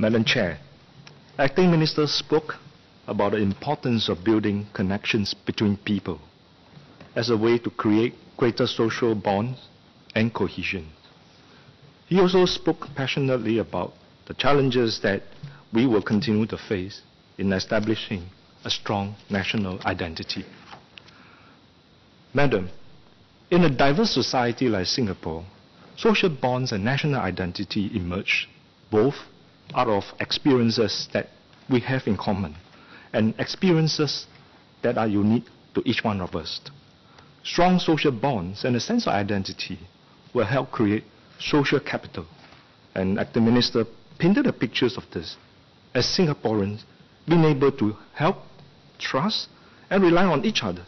Madam Chair, Acting Minister spoke about the importance of building connections between people as a way to create greater social bonds and cohesion. He also spoke passionately about the challenges that we will continue to face in establishing a strong national identity. Madam, in a diverse society like Singapore, social bonds and national identity emerge both out of experiences that we have in common and experiences that are unique to each one of us. Strong social bonds and a sense of identity will help create social capital. And the Minister painted the pictures of this as Singaporeans being able to help, trust, and rely on each other.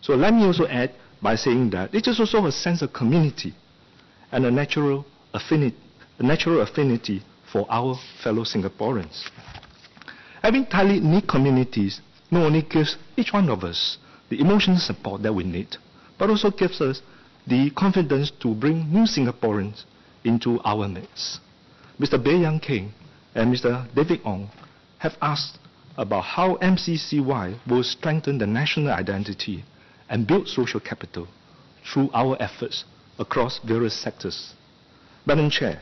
So let me also add by saying that it is also a sense of community and a natural affinity, a natural affinity for our fellow Singaporeans. Having tightly knit communities not only gives each one of us the emotional support that we need, but also gives us the confidence to bring new Singaporeans into our midst. Mr. Baey Yam Keng and Mr. David Ong have asked about how MCCY will strengthen the national identity and build social capital through our efforts across various sectors. Madam Chair,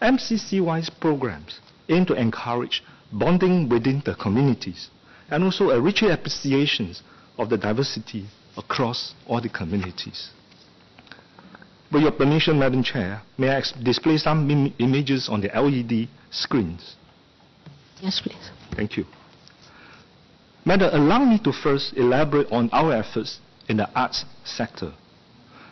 MCCY's programs aim to encourage bonding within the communities and also a richer appreciation of the diversity across all the communities. With your permission, Madam Chair, may I display some Im images on the LED screens? Yes, please. Thank you. Madam, allow me to first elaborate on our efforts in the arts sector.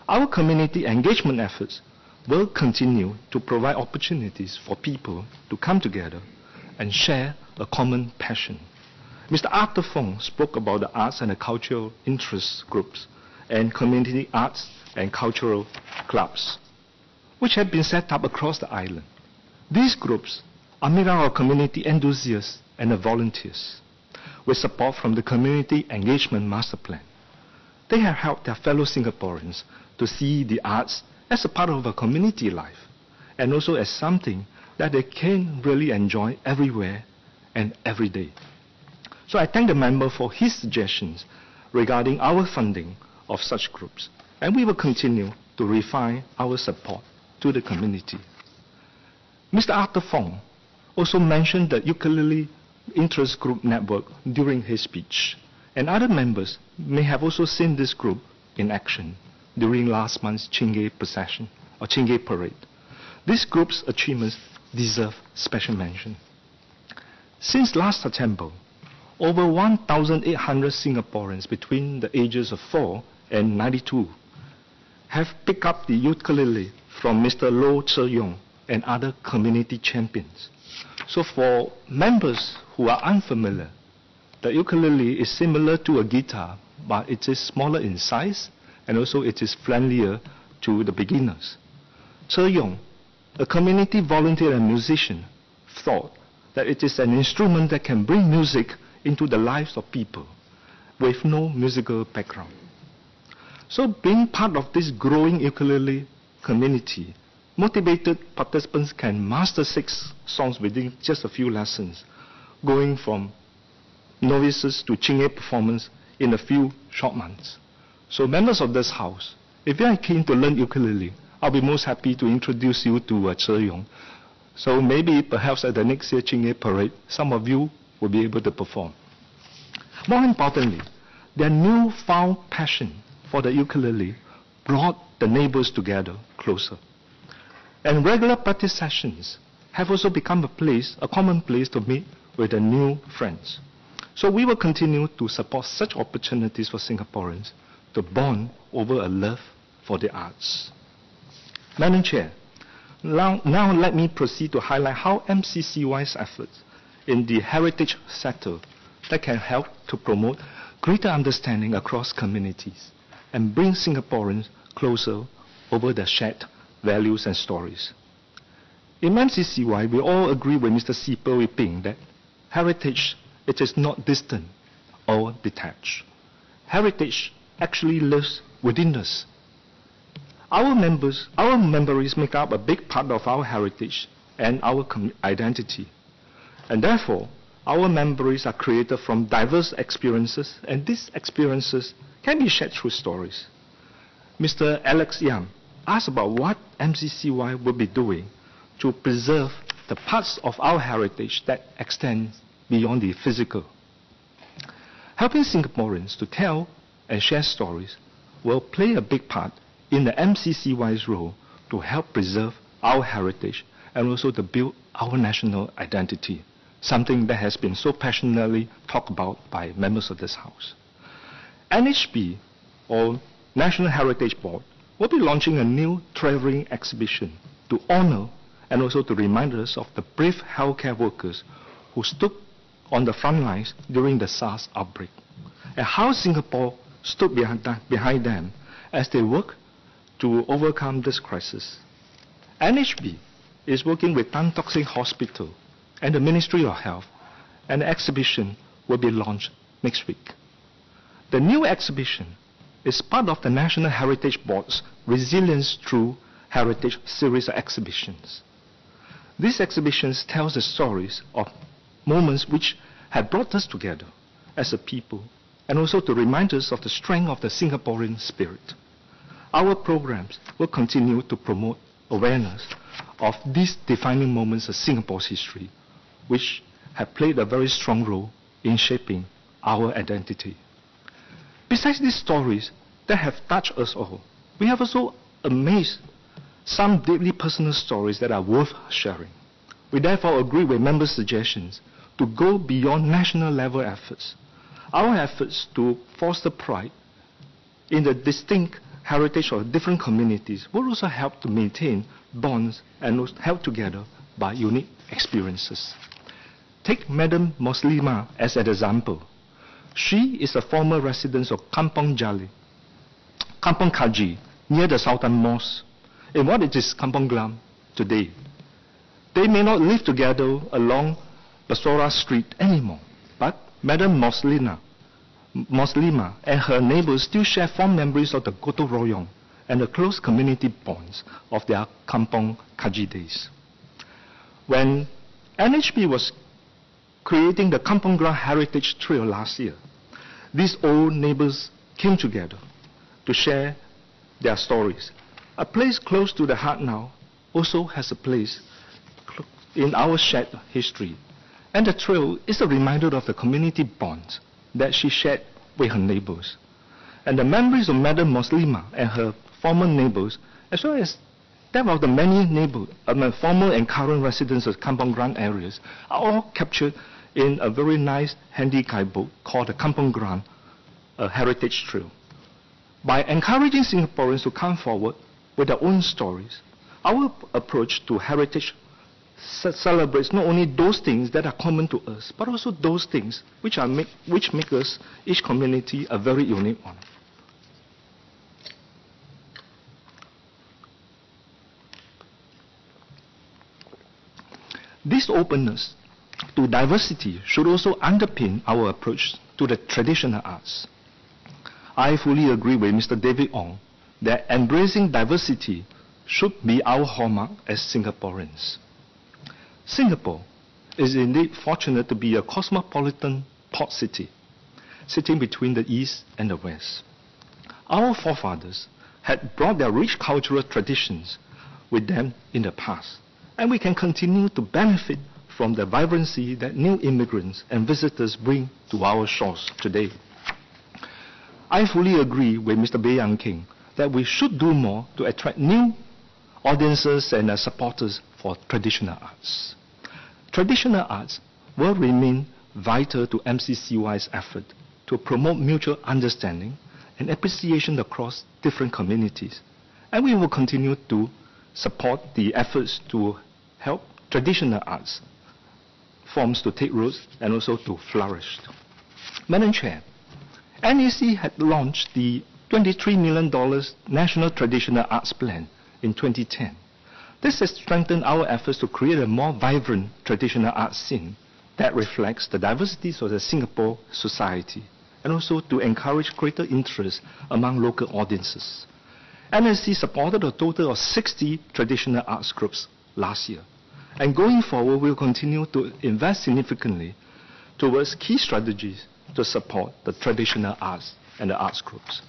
Our community engagement efforts will continue to provide opportunities for people to come together and share a common passion. Mr. Arthur Fong spoke about the arts and the cultural interest groups and community arts and cultural clubs, which have been set up across the island. These groups are made up of community enthusiasts and volunteers with support from the Community Engagement Master Plan. They have helped their fellow Singaporeans to see the arts as a part of a community life and also as something that they can really enjoy everywhere and every day. So I thank the member for his suggestions regarding our funding of such groups, and we will continue to refine our support to the community. Mr. Arthur Fong also mentioned the ukulele interest group network during his speech, and other members may have also seen this group in action during last month's Chingay procession or Chingay parade. This group's achievements deserve special mention. Since last September, over 1,800 Singaporeans between the ages of 4 and 92 have picked up the ukulele from Mr. Loh Tse Yong and other community champions. So for members who are unfamiliar, the ukulele is similar to a guitar, but it is smaller in size and also it is friendlier to the beginners. Tse Yong, a community volunteer and musician, thought that it is an instrument that can bring music into the lives of people with no musical background. So being part of this growing ukulele community, motivated participants can master six songs within just a few lessons, going from novices to Chingay performance in a few short months. So members of this house, if you are keen to learn ukulele, I'll be most happy to introduce you to uh, Tse Yong. So maybe perhaps at the next year Chingay parade, some of you will be able to perform. More importantly, their newfound passion for the ukulele brought the neighbors together closer. And regular practice sessions have also become a place, a common place to meet with the new friends. So we will continue to support such opportunities for Singaporeans to bond over a love for the arts. Madam Chair, now, now let me proceed to highlight how MCCY's efforts in the heritage sector that can help to promote greater understanding across communities and bring Singaporeans closer over their shared values and stories. In MCCY, we all agree with Mr. Wee Ping that heritage, it is not distant or detached. Heritage actually lives within us. Our members, our memories make up a big part of our heritage and our identity. And therefore, our memories are created from diverse experiences, and these experiences can be shared through stories. Mr. Alex Yam asked about what MCCY will be doing to preserve the parts of our heritage that extend beyond the physical. Helping Singaporeans to tell and share stories will play a big part in the MCCY's role to help preserve our heritage and also to build our national identity, something that has been so passionately talked about by members of this House. NHB, or National Heritage Board, will be launching a new traveling exhibition to honor and also to remind us of the brave healthcare workers who stood on the front lines during the SARS outbreak, and how Singapore stood behind them as they work to overcome this crisis. NHB is working with Tan Tock Seng Hospital and the Ministry of Health, and the exhibition will be launched next week. The new exhibition is part of the National Heritage Board's Resilience Through Heritage series of exhibitions. These exhibitions tell the stories of moments which have brought us together as a people and also to remind us of the strength of the Singaporean spirit. Our programs will continue to promote awareness of these defining moments of Singapore's history, which have played a very strong role in shaping our identity. Besides these stories that have touched us all, we have also amazed some deeply personal stories that are worth sharing. We therefore agree with members' suggestions to go beyond national level efforts. Our efforts to foster pride in the distinct heritage of different communities will also help to maintain bonds and held together by unique experiences. Take Madam Moslima as an example. She is a former resident of Kampong Jali, Kampong Kaji, near the Sultan Mosque, in what it is Kampong Glam today. They may not live together along Bussorah Street anymore, but Madam Moslina, Moslima and her neighbors still share fond memories of the Gotong Royong and the close community bonds of their Kampong Kaji days. When NHB was creating the Kampong Glam Heritage Trail last year, these old neighbors came together to share their stories. A place close to the heart now also has a place in our shared history. And the trail is a reminder of the community bonds that she shared with her neighbors. And the memories of Madam Moslima and her former neighbors, as well as that of the many neighbors, uh, former and current residents of Kampong Glam areas, are all captured in a very nice handy guidebook called the Kampong Glam uh, Heritage Trail. By encouraging Singaporeans to come forward with their own stories, our approach to heritage celebrates not only those things that are common to us, but also those things which, are make, which make us, each community, a very unique one. This openness to diversity should also underpin our approach to the traditional arts. I fully agree with Mr. David Ong that embracing diversity should be our hallmark as Singaporeans. Singapore is indeed fortunate to be a cosmopolitan port city, sitting between the East and the West. Our forefathers had brought their rich cultural traditions with them in the past, and we can continue to benefit from the vibrancy that new immigrants and visitors bring to our shores today. I fully agree with Mr. Baey Yam Keng that we should do more to attract new audiences and uh, supporters for traditional arts. Traditional arts will remain vital to MCCY's effort to promote mutual understanding and appreciation across different communities. And we will continue to support the efforts to help traditional arts forms to take roots and also to flourish. Madam Chair, NAC had launched the $23 million National Traditional Arts Plan in 2010. This has strengthened our efforts to create a more vibrant traditional arts scene that reflects the diversities of the Singapore society and also to encourage greater interest among local audiences. NAC supported a total of 60 traditional arts groups last year. And going forward, we'll continue to invest significantly towards key strategies to support the traditional arts and the arts groups.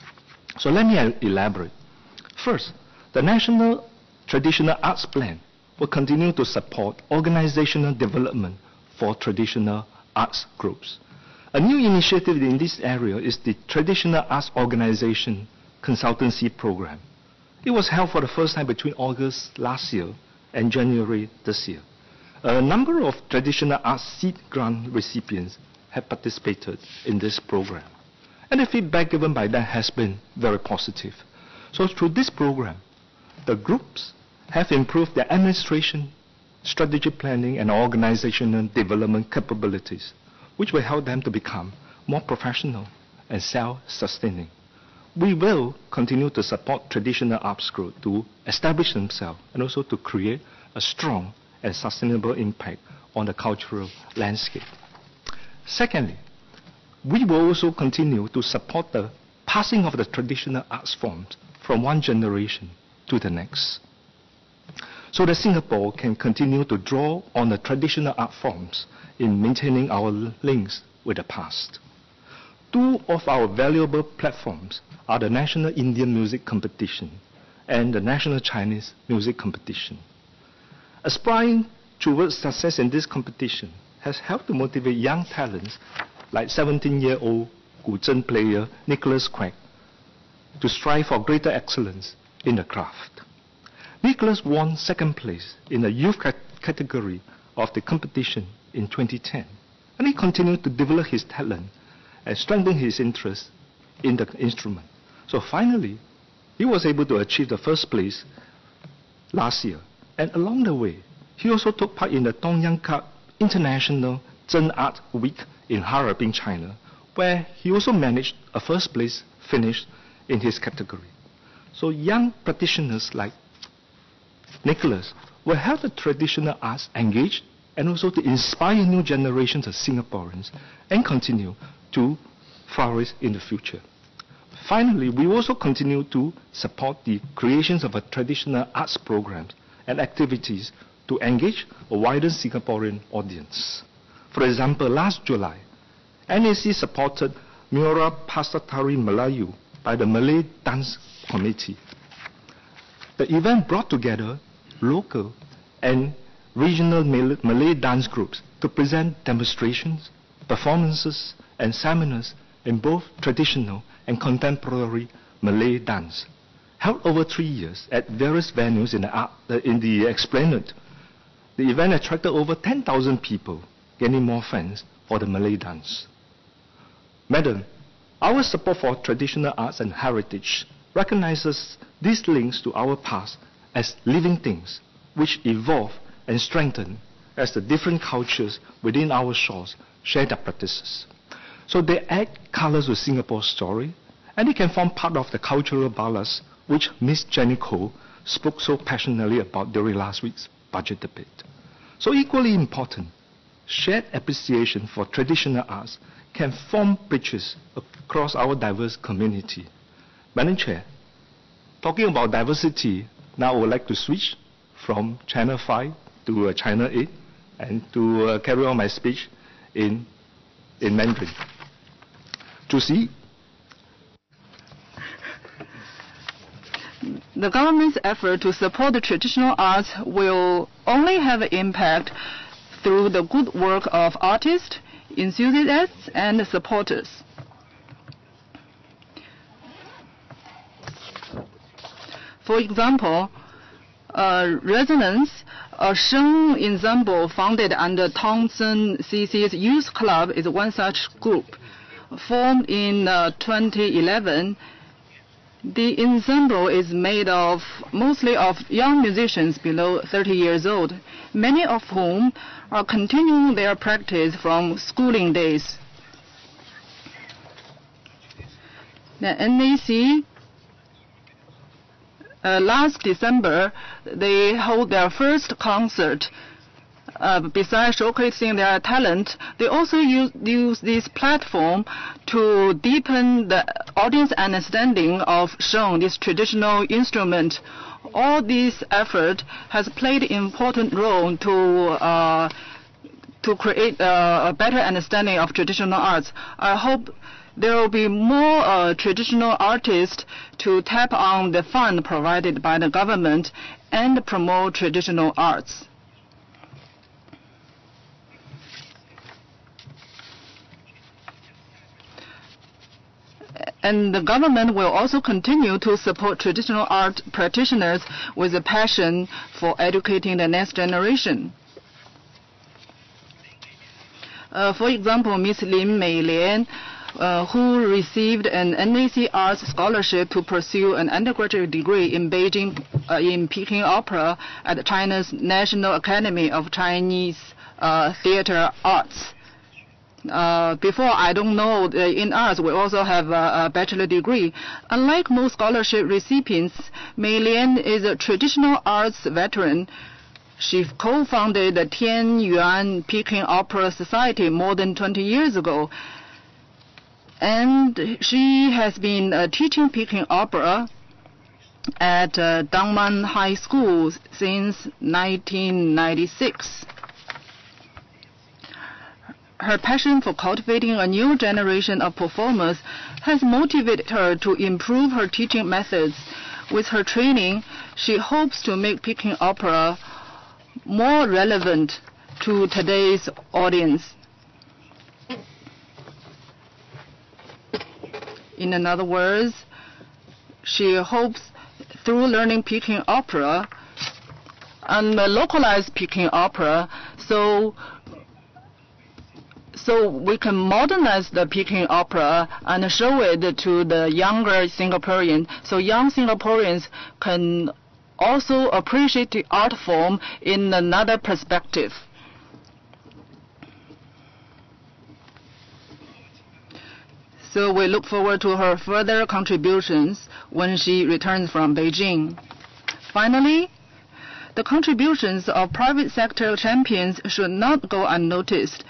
So let me elaborate. First, the National Traditional Arts Plan will continue to support organizational development for traditional arts groups. A new initiative in this area is the Traditional Arts Organization Consultancy Program. It was held for the first time between August last year and January this year. A number of traditional arts seed grant recipients have participated in this program. And the feedback given by them has been very positive. So through this program, the groups have improved their administration, strategic planning, and organizational development capabilities, which will help them to become more professional and self-sustaining. We will continue to support traditional arts groups to establish themselves and also to create a strong and sustainable impact on the cultural landscape. Secondly, we will also continue to support the passing of the traditional arts forms from one generation to the next. So that Singapore can continue to draw on the traditional art forms in maintaining our links with the past. Two of our valuable platforms are the National Indian Music Competition and the National Chinese Music Competition. Aspiring towards success in this competition has helped to motivate young talents like 17-year-old guzheng player Nicholas Quack to strive for greater excellence in the craft. Nicholas won second place in the youth category of the competition in 2010, and he continued to develop his talent and strengthen his interest in the instrument. So finally, he was able to achieve the first place last year. And along the way, he also took part in the Dongyang Cup International Zen Art Week in Harbin, China, where he also managed a first place finish in his category. So young practitioners like Nicholas will help the traditional arts engage and also to inspire new generations of Singaporeans and continue to flourish in the future. Finally, we also continue to support the creations of a traditional arts programs and activities to engage a wider Singaporean audience. For example, last July, NAC supported Mura Pasatari Melayu by the Malay Dance Committee. The event brought together local and regional Malay dance groups to present demonstrations, performances, and seminars in both traditional and contemporary Malay dance, held over three years at various venues in the, uh, in the Esplanade. The event attracted over 10,000 people, gaining more fans for the Malay dance. Madam, our support for traditional arts and heritage recognizes these links to our past as living things which evolve and strengthen as the different cultures within our shores share their practices. So they add colors to Singapore's story, and it can form part of the cultural ballast which Ms. Janice Koh spoke so passionately about during last week's budget debate. So equally important, shared appreciation for traditional arts can form bridges across our diverse community. Madam Chair, talking about diversity, now I would like to switch from Channel 5 to uh, Channel 8 and to uh, carry on my speech in, in Mandarin. 主席 The government's effort to support the traditional arts will only have an impact through the good work of artists, enthusiasts, and supporters. For example, uh, Resonance, a Sheng ensemble founded under Thomson CC's Youth Club, is one such group. Formed in uh, 2011, the ensemble is made of mostly of young musicians below 30 years old, many of whom are continuing their practice from schooling days. The NAC uh, last December, they hold their first concert. Uh, besides showcasing their talent, they also use, use this platform to deepen the audience understanding of sheng, this traditional instrument all this effort has played an important role to uh, to create uh, a better understanding of traditional arts. I hope there will be more uh, traditional artists to tap on the fund provided by the government and promote traditional arts. And the government will also continue to support traditional art practitioners with a passion for educating the next generation. Uh, for example, Ms. Lin Meilian, uh, who received an NAC Arts scholarship to pursue an undergraduate degree in Beijing uh, in Peking Opera at China's National Academy of Chinese uh, Theater Arts. Uh, before, I don't know, uh, in arts, we also have a, a, bachelor degree. Unlike most scholarship recipients, Mei Lian is a traditional arts veteran. She co-founded the Tian Yuan Peking Opera Society more than 20 years ago. And she has been uh, teaching Peking opera at uh, Dunman High School since 1996 her passion for cultivating a new generation of performers has motivated her to improve her teaching methods. With her training, she hopes to make Peking opera more relevant to today's audience. In other words, she hopes through learning Peking opera and localized Peking opera, so so we can modernize the Peking opera and show it to the younger Singaporeans. So young Singaporeans can also appreciate the art form in another perspective. So we look forward to her further contributions when she returns from Beijing. Finally, the contributions of private sector champions should not go unnoticed.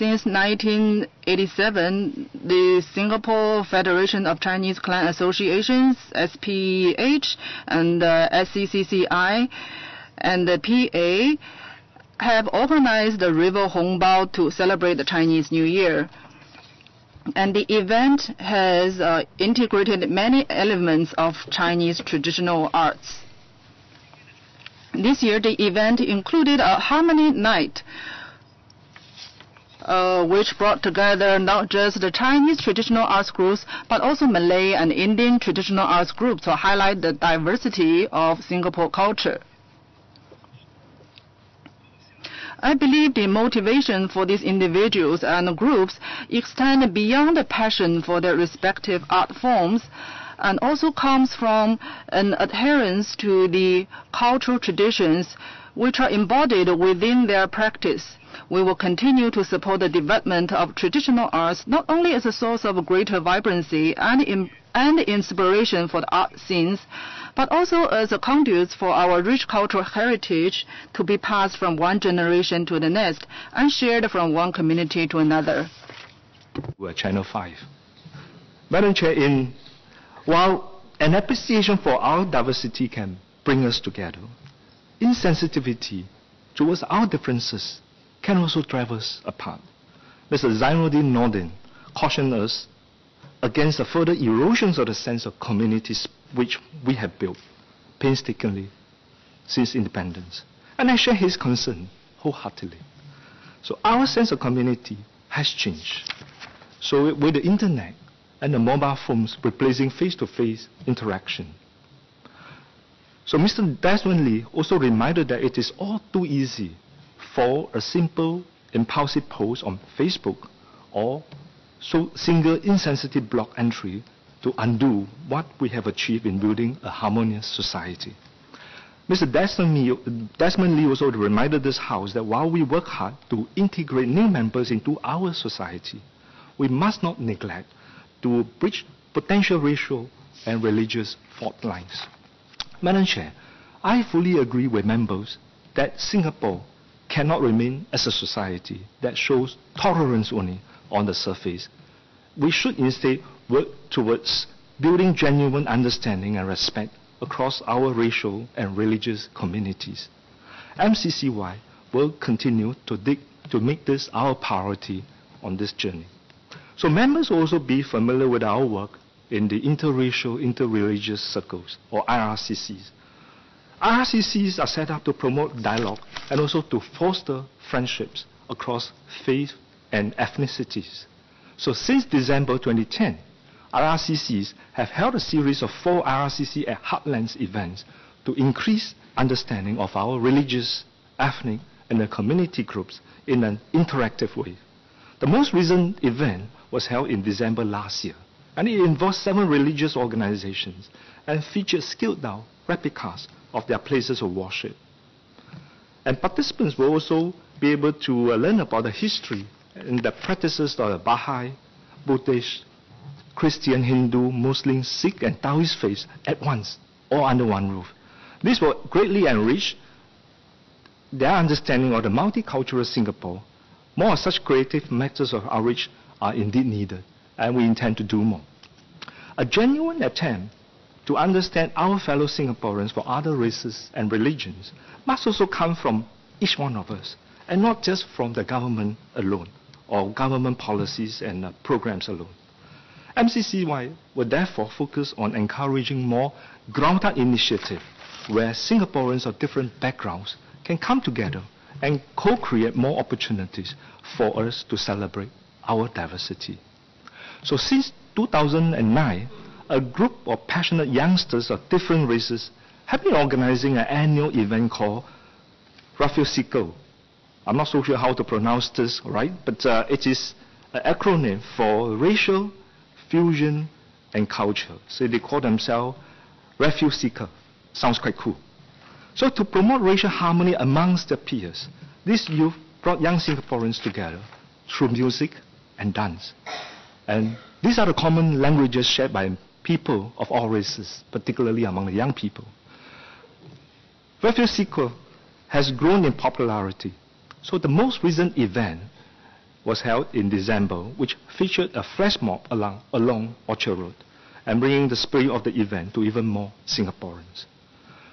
Since 1987, the Singapore Federation of Chinese Clan Associations, SPH, and uh, SCCCI, and the PA have organized the River Hongbao to celebrate the Chinese New Year. And the event has uh, integrated many elements of Chinese traditional arts. This year, the event included a harmony night uh, which brought together not just the Chinese traditional arts groups, but also Malay and Indian traditional arts groups to highlight the diversity of Singapore culture. I believe the motivation for these individuals and groups extend beyond the passion for their respective art forms and also comes from an adherence to the cultural traditions which are embodied within their practice we will continue to support the development of traditional arts not only as a source of greater vibrancy and, in, and inspiration for the art scenes, but also as a conduit for our rich cultural heritage to be passed from one generation to the next and shared from one community to another. We're Channel 5. Madam Chair, in, while an appreciation for our diversity can bring us together, insensitivity towards our differences can also drive us apart. Mr. Zainudin Nordin cautioned us against the further erosions of the sense of communities which we have built painstakingly since independence. And I share his concern wholeheartedly. So our sense of community has changed. So with the internet and the mobile phones replacing face-to-face interaction. So Mr. Desmond Lee also reminded that it is all too easy for a simple impulsive post on Facebook or so single insensitive blog entry to undo what we have achieved in building a harmonious society. Mr. Desmond Lee also reminded this House that while we work hard to integrate new members into our society, we must not neglect to bridge potential racial and religious fault lines. Madam Chair, I fully agree with members that Singapore cannot remain as a society that shows tolerance only on the surface. We should instead work towards building genuine understanding and respect across our racial and religious communities. MCCY will continue to, dig, to make this our priority on this journey. So members will also be familiar with our work in the interracial, interreligious circles, or IRCCs. IRCCs are set up to promote dialogue and also to foster friendships across faith and ethnicities. So since December 2010, IRCCs have held a series of four IRCC at Heartlands events to increase understanding of our religious, ethnic, and community groups in an interactive way. The most recent event was held in December last year, and it involved seven religious organizations and featured scaled down replicas of their places of worship. And participants will also be able to uh, learn about the history and the practices of the Baha'i, Buddhist, Christian, Hindu, Muslim, Sikh, and Taoist faiths at once, all under one roof. This will greatly enrich their understanding of the multicultural Singapore. More such creative methods of outreach are indeed needed, and we intend to do more. A genuine attempt to understand our fellow Singaporeans for other races and religions must also come from each one of us, and not just from the government alone, or government policies and uh, programs alone. MCCY will therefore focus on encouraging more ground-up initiative where Singaporeans of different backgrounds can come together and co-create more opportunities for us to celebrate our diversity. So since 2009, a group of passionate youngsters of different races have been organizing an annual event called Rafusiko. I'm not so sure how to pronounce this right, but uh, it is an acronym for Racial Fusion and Culture. So they call themselves Refuge Seeker. Sounds quite cool. So to promote racial harmony amongst their peers, these youth brought young Singaporeans together through music and dance. And these are the common languages shared by people of all races, particularly among the young people. Refuge Seeker has grown in popularity. So the most recent event was held in December, which featured a flash mob along, along Orchard Road and bringing the spirit of the event to even more Singaporeans.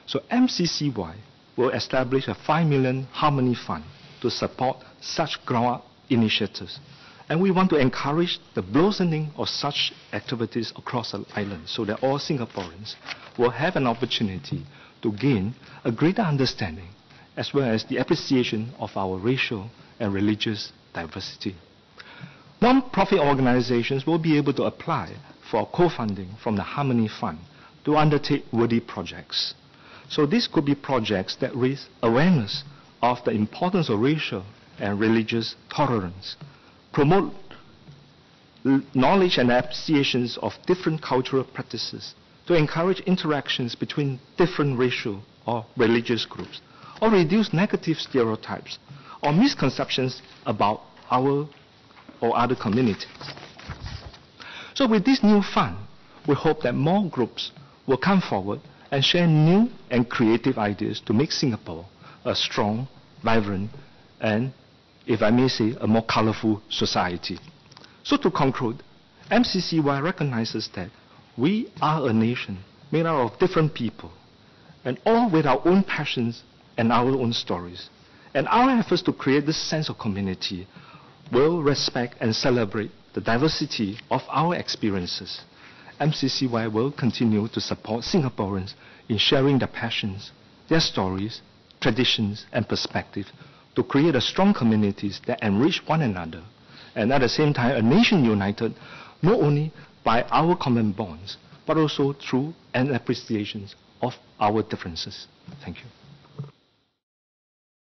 So MCCY will establish a 5 million Harmony Fund to support such ground-up initiatives. And we want to encourage the blossoming of such activities across the island so that all Singaporeans will have an opportunity to gain a greater understanding as well as the appreciation of our racial and religious diversity. Non-profit organizations will be able to apply for co-funding from the Harmony Fund to undertake worthy projects. So these could be projects that raise awareness of the importance of racial and religious tolerance, promote knowledge and appreciations of different cultural practices, to encourage interactions between different racial or religious groups, or reduce negative stereotypes or misconceptions about our or other communities. So with this new fund, we hope that more groups will come forward and share new and creative ideas to make Singapore a strong, vibrant, and, if I may say, a more colorful society. So to conclude, MCCY recognizes that we are a nation made out of different people, and all with our own passions and our own stories. And our efforts to create this sense of community will respect and celebrate the diversity of our experiences. MCCY will continue to support Singaporeans in sharing their passions, their stories, traditions, and perspectives to create a strong communities that enrich one another, and at the same time, a nation united not only by our common bonds, but also through an appreciation of our differences. Thank you.